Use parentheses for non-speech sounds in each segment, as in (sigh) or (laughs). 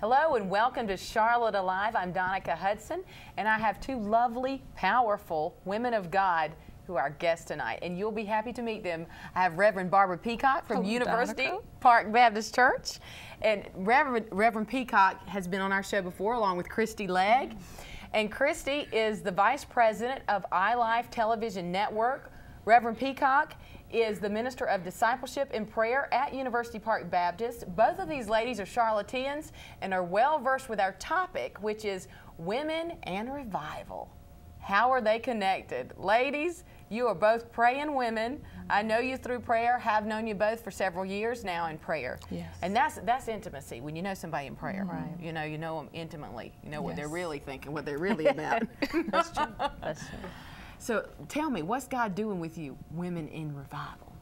Hello and welcome to Charlotte Alive. I'm Donica Hudson, and I have two lovely, powerful women of God who are our guests tonight, and you'll be happy to meet them. I have Reverend Barbara Peacock from oh, Hello, University Donica. Park Baptist Church, and Reverend, Reverend Peacock has been on our show before, along with Christie Legg. And Christie is the vice president of iLife Television Network. Reverend Peacock is the minister of discipleship and prayer at University Park Baptist. Both of these ladies are Charlotteans and are well versed with our topic, which is women and revival. How are they connected? Ladies, you are both praying women. I know you through prayer, have known you both for several years now in prayer. Yes. And that's that's intimacy. When you know somebody in prayer, Right. you know you know them intimately. You know what they're really thinking, what they're really about. (laughs) That's true. That's true. So tell me, what's God doing with you, women in revival?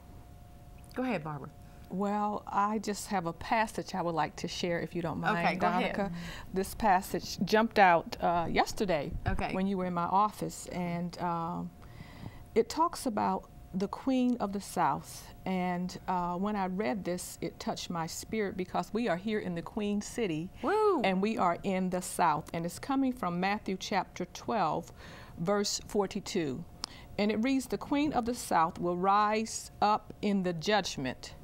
Go ahead, Barbara. Well, I just have a passage I would like to share, if you don't mind, Okay, go ahead. This passage jumped out uh, yesterday Okay. when you were in my office, and um, it talks about the Queen of the South. And uh, when I read this, it touched my spirit because we are here in the Queen City, Woo! and we are in the South, and it's coming from Matthew chapter 12, verse 42. And it reads, The Queen of the South will rise up in the judgment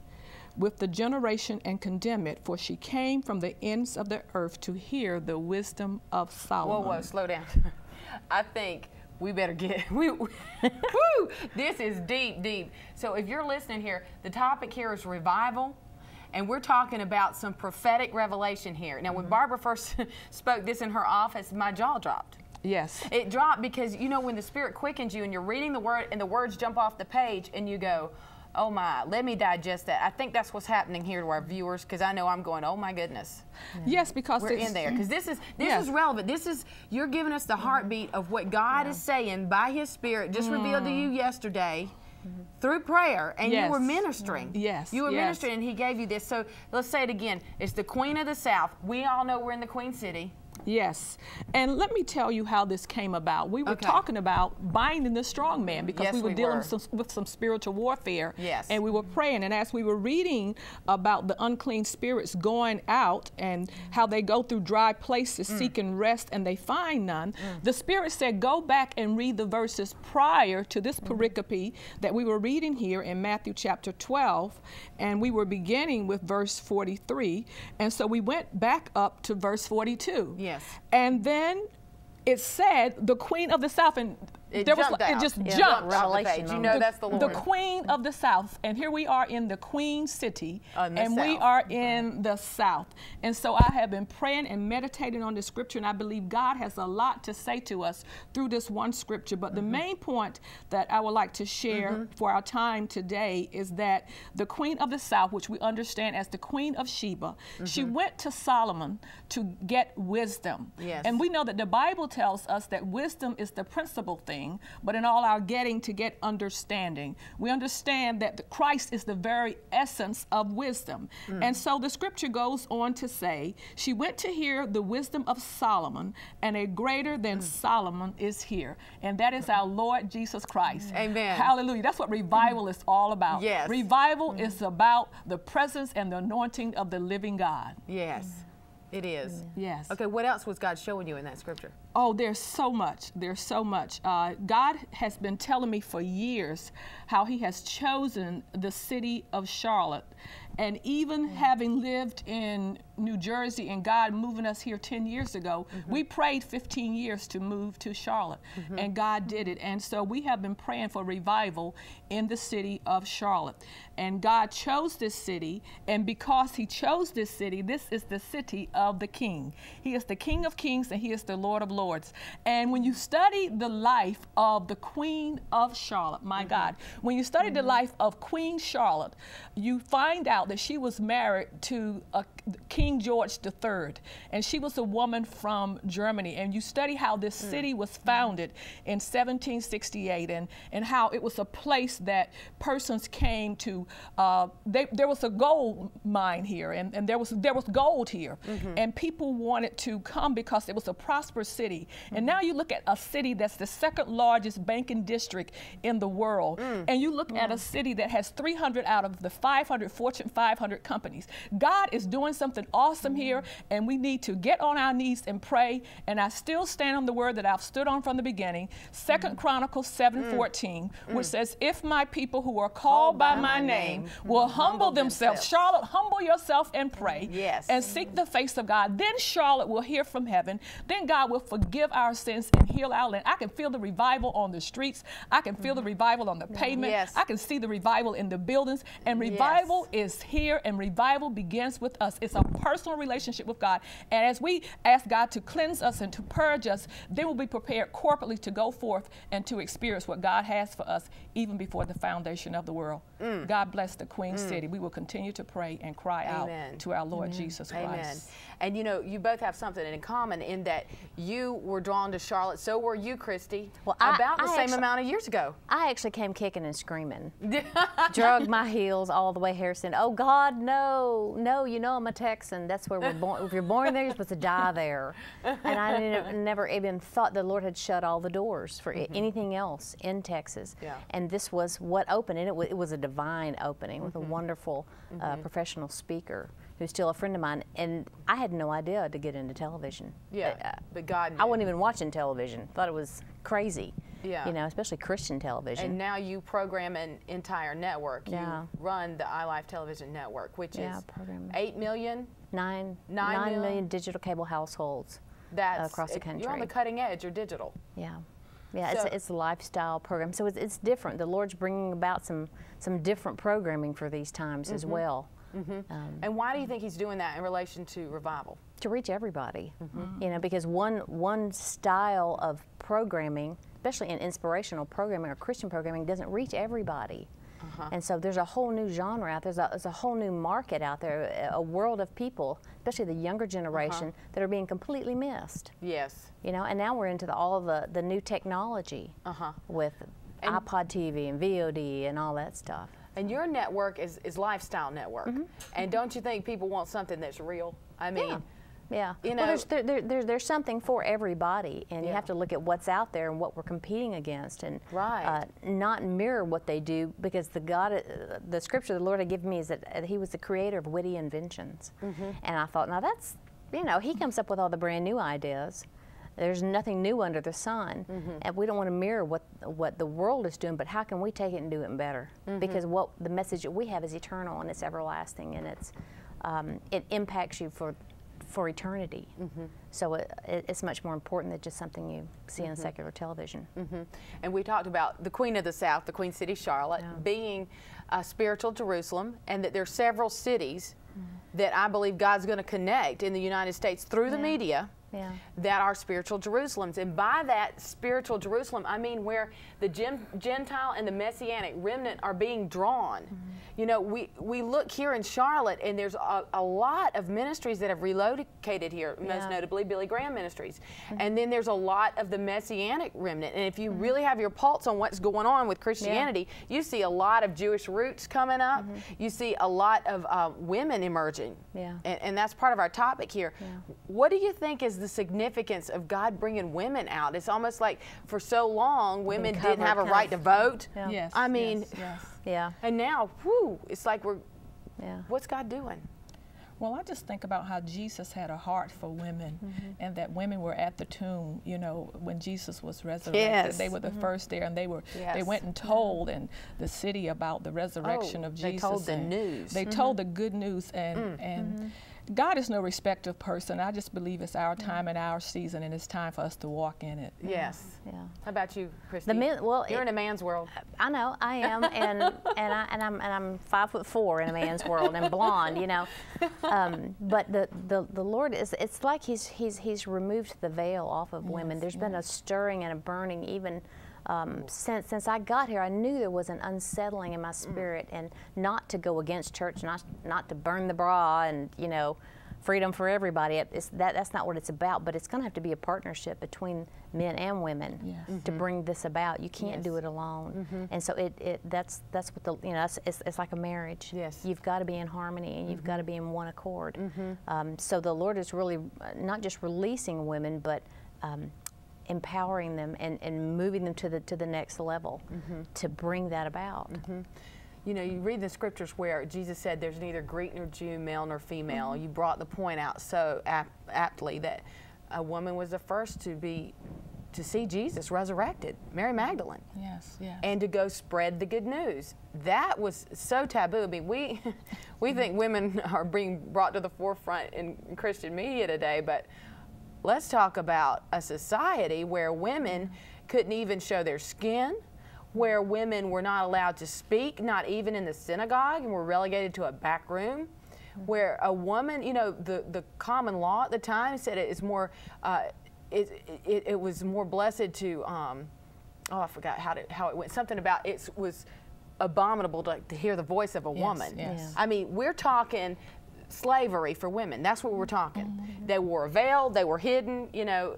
with the generation and condemn it, for she came from the ends of the earth to hear the wisdom of Solomon. whoa, whoa, slow down. (laughs) I think we better get. (laughs) We, we- woo, this is deep, deep. So if you're listening here, the topic here is revival. And we're talking about some prophetic revelation here. Now, Mm-hmm. when Barbara first (laughs) spoke this in her office, my jaw dropped. Yes. It dropped because you know when the Spirit quickens you and you're reading the word and the words jump off the page and you go, "Oh my, let me digest that." I think that's what's happening here to our viewers because I know I'm going, "Oh my goodness." Mm-hmm. Yes, because We're in there because this is this Yes. is relevant. This is you're giving us the mm-hmm. heartbeat of what God is saying by His Spirit, just revealed to mm. you yesterday through prayer, and you were ministering. Yes, you were yes. ministering, and He gave you this. So let's say it again. It's the Queen of the South. We all know we're in the Queen City. Yes. And let me tell you how this came about. We were Okay. talking about binding the strong man because Yes, we were we dealing were. Some, with some spiritual warfare. Yes. And we were praying. And as we were reading about the unclean spirits going out and how they go through dry places Mm. seeking rest and they find none, the Spirit said, go back and read the verses prior to this Mm-hmm. pericope that we were reading here in Matthew chapter 12. And we were beginning with verse 43. And so we went back up to verse 42. Yes. And then it said the queen of the south, and It there was jumped like, out. it just Yeah, jumped. off the. Revelation You moment. know that's the Lord. The queen of the south, and here we are in the queen city, uh, In the and we are mm-hmm. in the south. And so I have been praying and meditating on the scripture, and I believe God has a lot to say to us through this one scripture. But the Mm-hmm. main point that I would like to share mm-hmm. for our time today is that the queen of the south, which we understand as the queen of Sheba, she mm-hmm. went to Solomon to get wisdom. Yes. And we know that the Bible tells us that wisdom is the principal thing, but in all our getting to get understanding. We understand that the Christ is the very essence of wisdom. Mm. And so the scripture goes on to say, She went to hear the wisdom of Solomon, and a greater than mm. Solomon is here. And that is our Lord Jesus Christ. Mm. Amen. Hallelujah. That's what revival is all about. Yes. Revival is about the presence and the anointing of the living God. Yes, it is. Yes. Okay, what else was God showing you in that scripture? Oh, there's so much. There's so much. Uh, God has been telling me for years how He has chosen the city of Charlotte. And even having lived in New Jersey and God moving us here 10 years ago, mm-hmm. we prayed 15 years to move to Charlotte. Mm-hmm. And God did it. And so we have been praying for revival in the city of Charlotte. And God chose this city. And because He chose this city, this is the city of the King. He is the King of Kings and He is the Lord of Lords. And when you study the life of the Queen of Charlotte, my mm-hmm. God, when you study the life of Queen Charlotte, you find out that she was married to a King George III, and she was a woman from Germany. And you study how this hmm. city was founded in 1768, and and how it was a place that persons came to. Uh, they, there was a gold mine here, and, and there was there was gold here, mm-hmm. and people wanted to come because it was a prosperous city. And mm-hmm. now you look at a city that's the second largest banking district in the world, mm. and you look at a mm. city that has 300 out of the 500 Fortune 500 companies. God is doing something awesome here, and we need to get on our knees and pray. And I still stand on the word that I've stood on from the beginning, 2nd mm. Chronicles 7:14, mm. which mm. says, "If my people who are called by my name will humble themselves, Charlotte, humble yourself and pray, Yes. and seek the face of God. Then Charlotte will hear from heaven. Then God will forgive our sins and heal our land. I can feel the revival on the streets. I can feel the mm-hmm. revival on the pavement. Yes. I can see the revival in the buildings. And revival is here, and revival begins with us. It's a personal relationship with God. And as we ask God to cleanse us and to purge us, then we'll be prepared corporately to go forth and to experience what God has for us even before the foundation of the world. Mm. God bless the Queen mm. City. We will continue to pray and cry Amen. out to our Lord mm-hmm. Jesus Christ. Amen. And you know, you both have something in common in that you were drawn to Charlotte. So were you, Christie. Well, I- about the I same actu- amount of years ago. I actually came kicking and screaming, (laughs) drug my heels all the way here, saying, "Oh God, no, no! You know I'm a Texan. That's where we're born. If you're born there, you're supposed to die there." And I never, (laughs) never even thought the Lord had shut all the doors for i- mm-hmm. anything else in Texas. Yeah. And this was what opened, and it, it was a divine opening with a Mm-hmm. wonderful uh, professional speaker who's still a friend of mine. And I had no idea to get into television. Yeah, Uh, but God I wasn't even watching television. Thought it was crazy. Yeah. You know, especially Christian television. And now you program an entire network. Yeah. You run the iLife Television Network, which Yeah, is program. 8 million. Nine, Nine nine digital cable households. That's Across the it- You're on the cutting edge. You're digital. Yeah, yeah, So- it's, it's a lifestyle program, so it's, it's different. The Lord's bringing about some some different programming for these times Mm-hmm. as well, um, And why do you think he's doing that in relation to revival? to reach everybody. Mm-hmm. You know, because one one style of programming, especially in inspirational programming or Christian programming, doesn't reach everybody. Uh-huh. And so there's a whole new genre out there. There's a, there's a whole new market out there, a world of people, especially the younger generation, Uh-huh. that are being completely missed. Yes. You know, and now we're into the, all of the, the new technology Uh-huh. with And- iPod TV and VOD and all that stuff. And your network is, is lifestyle network. And don't you think people want something that's real? I mean, Mm-hmm. Yeah. You know, well, there's, there, there, there, there's something for everybody, and you have to look at what's out there and what we're competing against, and Right. uh, not mirror what they do, because the God, uh, the scripture the Lord had given me is that uh, He was the creator of witty inventions, Mm-hmm. and I thought, now that's, you know, He comes up with all the brand new ideas. There's nothing new under the sun, Mm-hmm. and we don't want to mirror what what the world is doing. But how can we take it and do it better? Mm-hmm. Because what the message that we have is eternal and it's everlasting, and it's um, it impacts you for for eternity. Mm-hmm. So it, it, it's much more important than just something you see on secular television. And we talked about the Queen of the South, the Queen City, Charlotte, Yeah. being a spiritual Jerusalem, and that there are several cities Mm-hmm. that I believe God's going to connect in the United States through the media. Yeah. That are spiritual Jerusalems. And by that spiritual Jerusalem, I mean where the Gentile and the Messianic remnant are being drawn. Mm-hmm. You know, we, we look here in Charlotte, and there's a, a lot of ministries that have relocated here, most notably Billy Graham Ministries. Mm-hmm. And then there's a lot of the Messianic remnant. And if you mm-hmm. really have your pulse on what's going on with Christianity, you see a lot of Jewish roots coming up. You see a lot of uh, women emerging. Yeah. And, and that's part of our topic here. What do you think is the significance of God bringing women out? It's almost like for so long, women didn't have a kind right to vote. Yeah. Yes. I mean, yes, yes. Yeah. and now, whoo, it's like we're, Yeah. what's God doing? Well, I just think about how Jesus had a heart for women Mm-hmm. and that women were at the tomb, you know, when Jesus was resurrected. Yes. They were the first there and they were they went and told in the city about the resurrection Oh, of Jesus. they told the and news. They told the good news and mm. and God is no respecter of person. I just believe it's our time and our season and it's time for us to walk in it. Yes. Yeah. How about you, Christie? The men- well, you're it- in a man's world. I know I am, and (laughs) and I and I'm and I'm five foot four in a man's world and blonde, you know. Um, but the, the the Lord is it's like he's he's he's removed the veil off of women. There's been a stirring and a burning even. Um, since since I got here, I knew there was an unsettling in my spirit, and not to go against church, not not to burn the bra, and you know, freedom for everybody. It's that that's not what it's about. But it's going to have to be a partnership between men and women Yes. to bring this about. You can't do it alone. And so it, it that's that's what the you know it's, it's, it's like a marriage. Yes. You've got to be in harmony and you've got to be in one accord. Um, so the Lord is really uh, not just releasing women, but um, empowering them and, and moving them to the to the next level to bring that about. You know, you read the scriptures where Jesus said there's neither Greek nor Jew, male nor female. Mm-hmm. You brought the point out so ap- aptly that a woman was the first to be to see Jesus resurrected, Mary Magdalene. Yes, yes. and to go spread the good news. That was so taboo. I mean, we (laughs) we think women are being brought to the forefront in Christian media today, but let's talk about a society where women couldn't even show their skin, where women were not allowed to speak, not even in the synagogue, and were relegated to a back room. Where a woman, you know, the, the common law at the time said it is more, uh, it, it, it was more blessed to, um, oh, I forgot how, to, how it went. Something about it was abominable to, to hear the voice of a woman. yes. Yeah. I mean, we're talking slavery for women. That's what we're talking. They wore a veil, they were hidden, you know,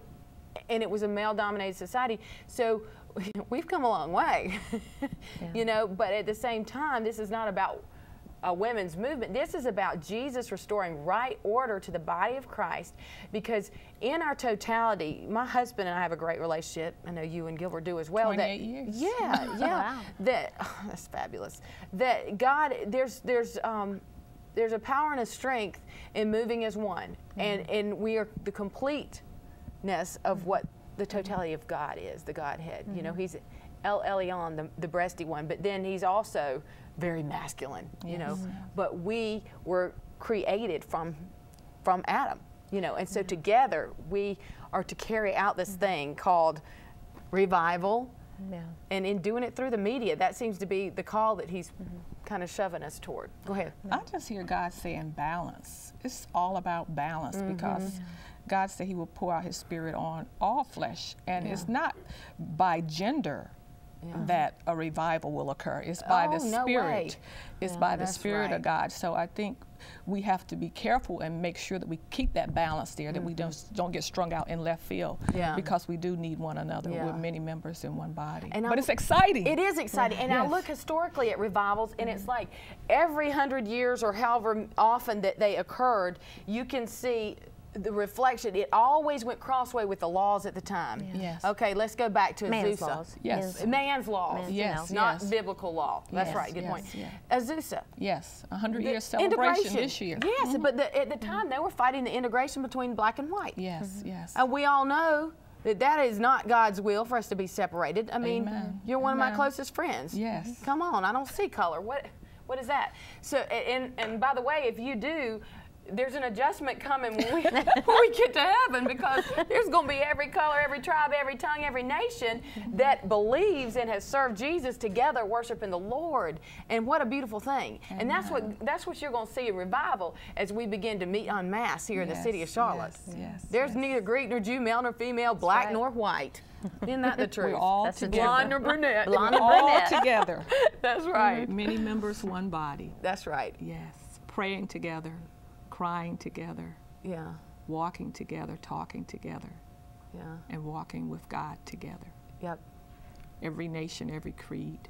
and it was a male dominated society. So (laughs) we've come a long way, (laughs) you know, but at the same time, this is not about a women's movement. This is about Jesus restoring right order to the body of Christ because in our totality, my husband and I have a great relationship. I know you and Gilbert do as well. that- 28 years. Yeah, (laughs) yeah. Wow. That that's fabulous. That God, there's there's um, there's a power and a strength in moving as one, mm-hmm. and and we are the completeness of what the totality of God is, the Godhead. You know, mm-hmm. He's El Elyon, the, the breasty one, but then He's also very masculine. You know, mm-hmm. but we were created from from Adam. You know, and so together we are to carry out this thing called revival Yeah. and in doing it through the media, that seems to be the call that he's kind of shoving us toward. Go ahead. I just hear God saying balance. It's all about balance mm-hmm. because God said He will pour out His Spirit on all flesh, and it's not by gender that a revival will occur. It's by Oh, the Spirit. way. It's Yeah, by the Spirit right. of God. So I think we have to be careful and make sure that we keep that balance there, that we mm-hmm. don't don't get strung out in left field. Yeah. Because we do need one another. Yeah. We're many members in one body. And but I- it's exciting. It is exciting. And I look historically at revivals, and it's mm-hmm. like every hundred years or however often that they occurred, you can see the reflection. It always went crossway with the laws at the time. Yes. Okay, let's go back to Man's Azusa. laws. Yes. Men's- Man's laws. Man's, you Yes, know. Not yes. biblical law. That's Yes, right. Good yes, point. yeah. Azusa. yes, a hundred the year celebration this year. Yes, mm-hmm. but the, at the time they were fighting the integration between black and white. Yes, mm-hmm. yes. And we all know that that is not God's will for us to be separated. I mean, Amen. you're one of my closest friends. Yes. Come on, I don't see color. What what is that? So and and by the way, if you do there's an adjustment coming when we, (laughs) when we get to heaven because there's going to be every color, every tribe, every tongue, every nation that believes and has served Jesus together, worshiping the Lord. And what a beautiful thing! And that's what that's what you're going to see in revival as we begin to meet en masse here in the city of Charlotte. yes, yes, There's yes. neither Greek nor Jew, male nor female, black right. nor white. Isn't that the (laughs) truth? We're all That's together. blonde or brunette. Blonde or all (laughs) together. That's right. Many members, one body. That's right. Yes. Praying together, crying together, Yeah. walking together, talking together, Yeah. and walking with God together. Yep. Every nation, every creed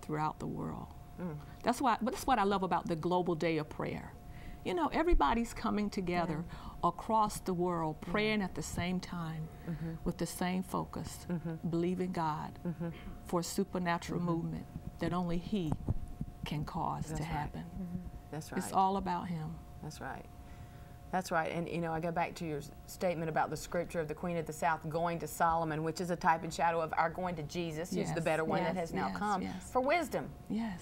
throughout the world. Mm. That's why but that's what I love about the global day of prayer. You know, everybody's coming together across the world, praying at the same time Mm-hmm. with the same focus, believing God Mm-hmm. for a supernatural movement that only He can cause That's to right. happen. That's right. It's all about Him. That's right. That's right. And you know, I go back to your statement about the scripture of the Queen of the South going to Solomon, which is a type and shadow of our going to Jesus, who's the better one that has now yes, come yes. for wisdom. Yes.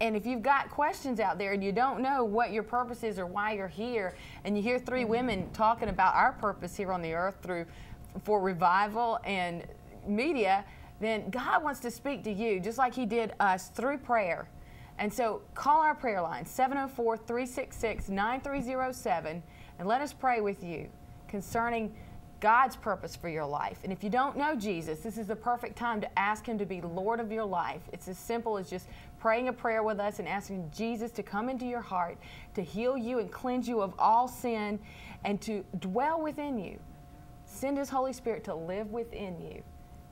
And if you've got questions out there and you don't know what your purpose is or why you're here, and you hear 3 women talking about our purpose here on the earth through for revival and media, then God wants to speak to you just like He did us through prayer. And so call our prayer line 704 366 9307 and let us pray with you concerning God's purpose for your life. And if you don't know Jesus, this is the perfect time to ask Him to be Lord of your life. It's as simple as just praying a prayer with us and asking Jesus to come into your heart, to heal you and cleanse you of all sin, and to dwell within you. Send His Holy Spirit to live within you.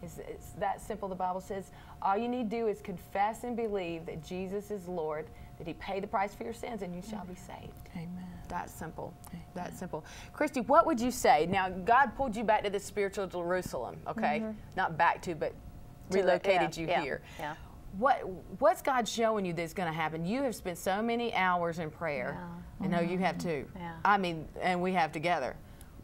It's, it's that simple. The Bible says all you need to do is confess and believe that Jesus is Lord, that He paid the price for your sins, and you shall be saved. Amen. That simple. That simple. Christie, what would you say? Now, God pulled you back to the spiritual Jerusalem, okay? Mm-hmm. Not back to, but To the- relocated yeah, you yeah, here. yeah. What What's God showing you that's going to happen? You have spent so many hours in prayer. I know you have mm-hmm. too. Yeah. I mean, and we have together.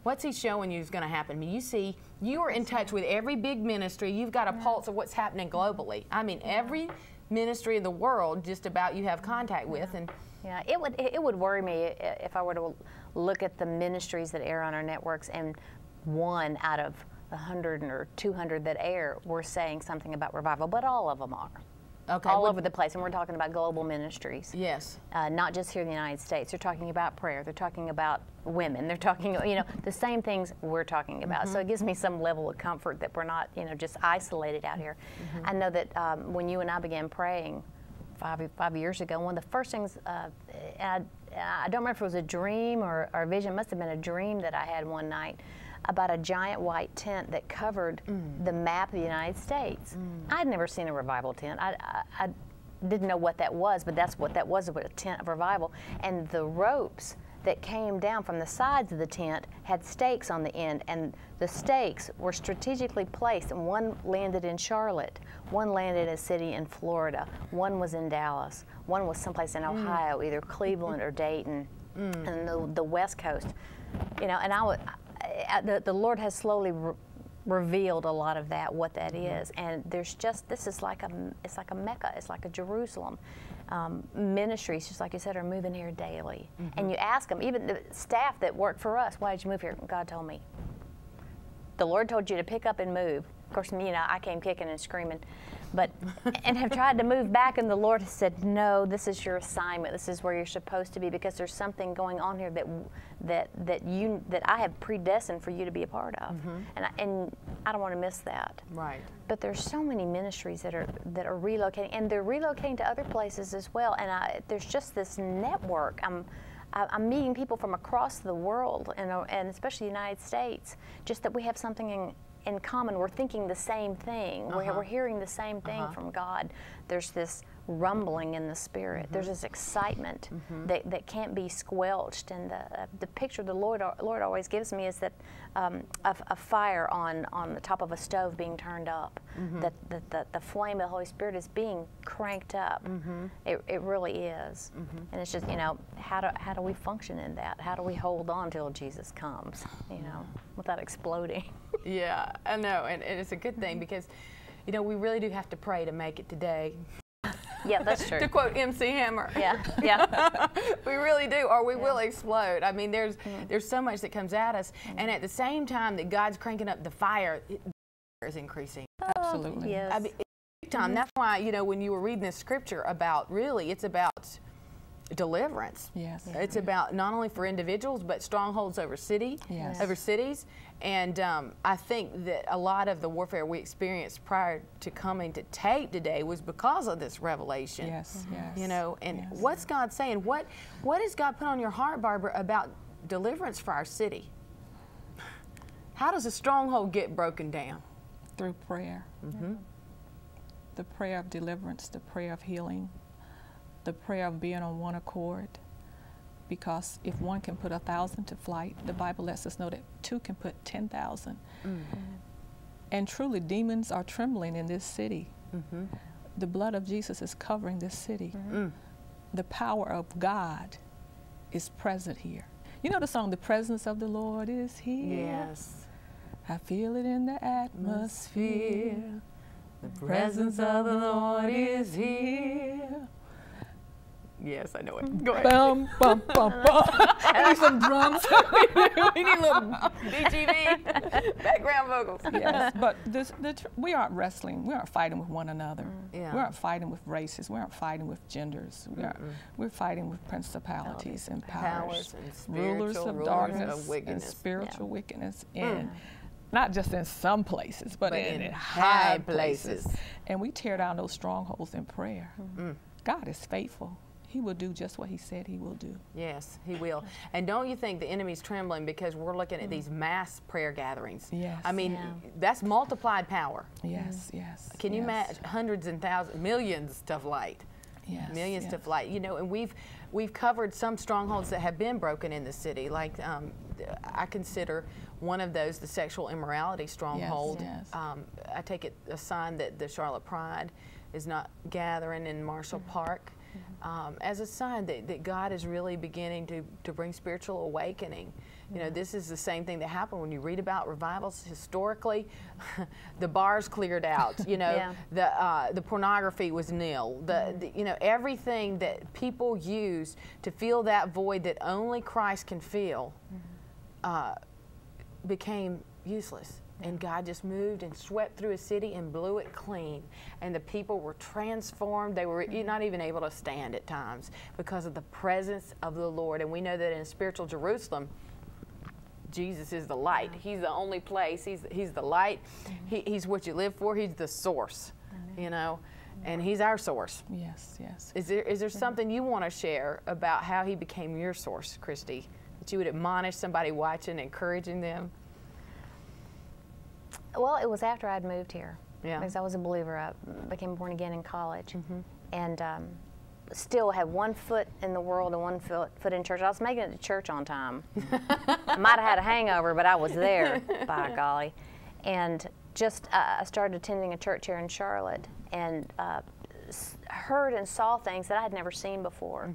What's He showing you is going to happen? I mean, you see, you are in touch with every big ministry. You've got a pulse of what's happening globally. I mean, every ministry in the world, just about you have contact with, and Yeah, it would it would worry me if I were to look at the ministries that air on our networks and one out of a hundred or two hundred that air were saying something about revival, but all of them are. Okay, all over the place, and we're talking about global ministries. Yes. uh, not just here in the United States. They're talking about prayer. They're talking about women. They're talking, you know, the same things we're talking about. So it gives me some level of comfort that we're not, you know, just isolated out here. I know that um, when you and I began praying five five years ago, one of the first things, uh, I, I don't remember if it was a dream or, or a vision. It must have been a dream that I had one night about a giant white tent that covered mm. the map of the United States. Mm. I'd never seen a revival tent. I, I, I didn't know what that was, but that's what that was a tent of revival. And the ropes that came down from the sides of the tent had stakes on the end, and the stakes were strategically placed. And one landed in Charlotte, one landed in a city in Florida, one was in Dallas, one was someplace in mm. Ohio, either Cleveland or Dayton, (laughs) and the, the West Coast. You know, and I would, Uh, the, the Lord has slowly. Re- revealed a lot of that what that mm-hmm. is. And there's just this is like a it's like a mecca it's like a jerusalem um, ministries just like you said are moving here daily. Mm-hmm. And you ask them even the staff that work for us why did you move here? God told me. The lord told you to pick up and move. Of course you know i came kicking and screaming but and have tried to move back and the lord has said no this is your assignment this is where you're supposed to be because there's something going on here that that that you that i have predestined for you to be a part of mm-hmm. and I, and i don't want to miss that Right. but there's so many ministries that are that are relocating, and they're relocating to other places as well. And I, there's just this network. I'm I'm meeting people from across the world, and and especially the United States. Just that we have something in in common. We're thinking the same thing. We're, uh-huh. we're hearing the same thing uh-huh. from God. There's this rumbling in the spirit. There's mm-hmm. this excitement mm-hmm. that, that can't be squelched. And the, uh, the picture the Lord uh, Lord always gives me is that um, a, a fire on, on the top of a stove being turned up. Mm-hmm. That, that the, the flame of the Holy Spirit is being cranked up. It, it really is. And it's just you know how do how do we function in that? How do we hold on till Jesus comes? You know, without exploding. Yeah, I know, and, and it's a good thing mm-hmm. because, you know, we really do have to pray to make it today. yeah, that's true. (laughs) To quote MC Hammer. Yeah, yeah. (laughs) we really do, or we will explode. I mean, there's mm-hmm. there's so much that comes at us, mm-hmm. and at the same time that God's cranking up the fire, the fire is increasing. Oh, Absolutely. Yes. I mean, big time. That's why you know when you were reading this scripture about really, it's about deliverance. Yes. It's about not only for individuals but strongholds over city, Yes. over cities, and um, I think that a lot of the warfare we experienced prior to coming to tape today was because of this revelation. Yes, yes. You know, and yes. what's God saying? What What has God put on your heart, Barbara, about deliverance for our city? How does a stronghold get broken down? Through prayer. Mm-hmm. The prayer of deliverance, the prayer of healing, the prayer of being on one accord. Because if one can put a thousand to flight, the Bible lets us know that two can put 10,000. Mm-hmm. And truly, demons are trembling in this city. Mm-hmm. The blood of Jesus is covering this city. Mm-hmm. Mm. The power of God is present here. You know the song, The Presence of the Lord is here? Yes. I feel it in the atmosphere. The presence of the Lord is here. Yes, I know it. Mm-hmm. Go ahead. Bum, bum, bum, bum. (laughs) I need some drums. (laughs) we need a little BGV background vocals. yes, but this, the, tr- we aren't wrestling. We aren't fighting with one another. Mm. Yeah. We aren't fighting with races. We aren't fighting with genders. We are, we're fighting with principalities and powers, Powers and rulers of rulers darkness of wickedness. and spiritual wickedness mm. in not just in some places, but, But in, in high high places. places. And we tear down those strongholds in prayer. Mm. God is faithful. He will do just what he said he will do. Yes, he will. And don't you think the enemy's trembling because we're looking at these mass prayer gatherings? Yes. I mean, Yeah. that's multiplied power. Yes, yes. Can you yes, imagine hundreds and thousands, millions to flight? Yes, millions to yes. flight. You know, and we've we've covered some strongholds that have been broken in the city. Like um, I consider one of those the sexual immorality stronghold. yes. Um, I take it a sign that the Charlotte Pride is not gathering in Marshall Mm-hmm. Park. Um, as a sign that, that God is really beginning to, to bring spiritual awakening. You know, this is the same thing that happened when you read about revivals historically. (laughs) the bars cleared out, you know, Yeah. the uh, the pornography was nil. The, Mm-hmm. the you know everything that people use to fill that void that only Christ can fill Mm-hmm. uh, became useless. And God just moved and swept through a city and blew it clean. And the people were transformed. They were e- mm-hmm. not even able to stand at times because of the presence of the Lord. And we know that in spiritual Jerusalem, Jesus is the light. He's the only place. He's, he's the light. Mm-hmm. He, he's what you live for. He's the source, you know, and He's our source. Yes, yes. Is there, is there something you want to share about how He became your source, Christie? That you would admonish somebody watching, encouraging them? Well, it was after I'd moved here. Yeah. Because I was a believer. I became born again in college. And um, still had one foot in the world and one foot, foot in church. I was making it to church on time. I (laughs) might have had a hangover, but I was there, by (laughs) golly. And just, uh, I started attending a church here in Charlotte and uh, s- heard and saw things that I had never seen before.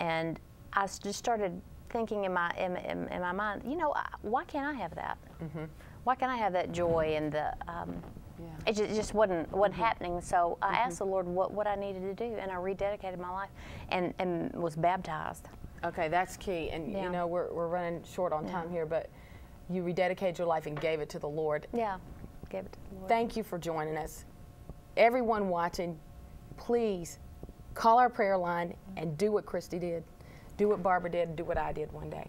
And I just started thinking in my, in, in, in my mind, you know, why can't I have that? Mm-hmm. Why can't I have that joy and the, um, Yeah. it just, it just wasn't wasn't mm-hmm. happening. So I mm-hmm. asked the Lord what, what I needed to do, and I rededicated my life, and and was baptized. Okay, that's key. And Yeah. you know, we're, we're running short on time here, but you rededicated your life and gave it to the Lord. Yeah, gave it to the Lord. Thank you for joining us. Everyone watching, please call our prayer line and do what Christie did, do what Barbara did, do what I did one day.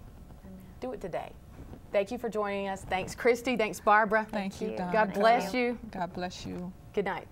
Do it today. Thank you for joining us. Thanks, Christie. Thanks, Barbara. Thank you, you. Donna. God bless you. you. God bless you. Good night.